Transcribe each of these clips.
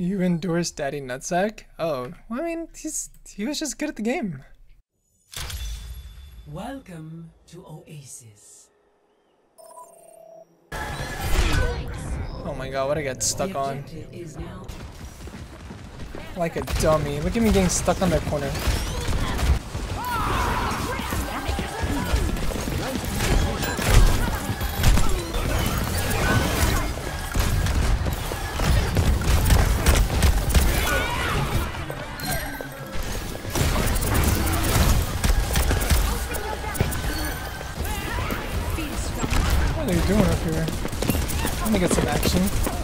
You endorse Daddy Nutsack? Oh, well, I mean, he's he was just good at the game. Welcome to Oasis. Oh my god, what I got stuck on. objective is now Like a dummy. Look at me getting stuck on that corner. What are they doing up here? Let me get some action.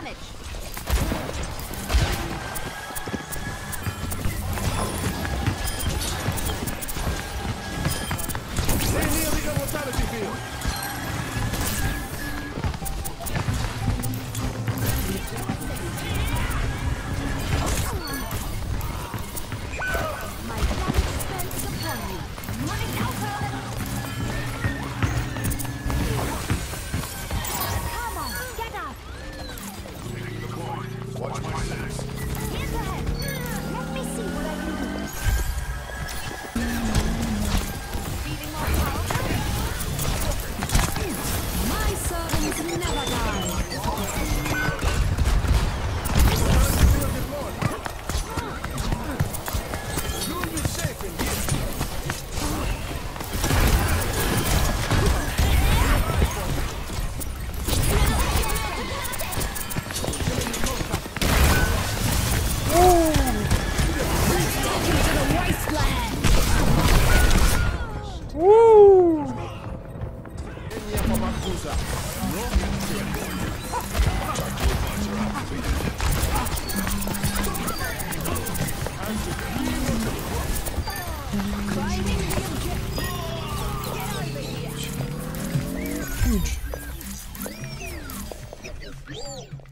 Damage. Uh!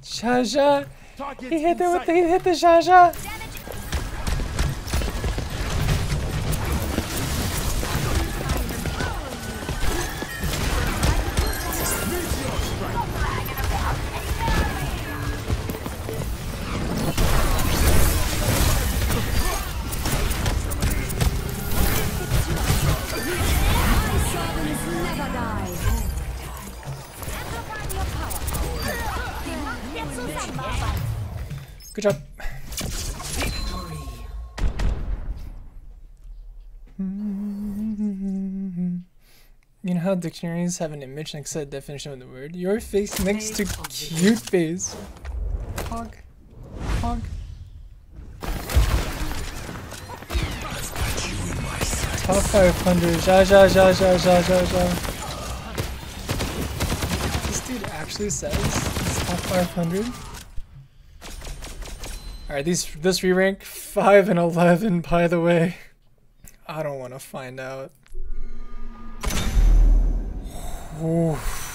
Já já! Enreda, enreda, já já! Good job. You know how dictionaries have an image next to the definition of the word? Your face next to cute face. Hog. Hog. Top 500. Ja, ja, ja, ja, ja, ja, ja. This dude actually says it's top 500. Alright, these this re-rank 5 and 11, by the way. I don't want to find out. Oof.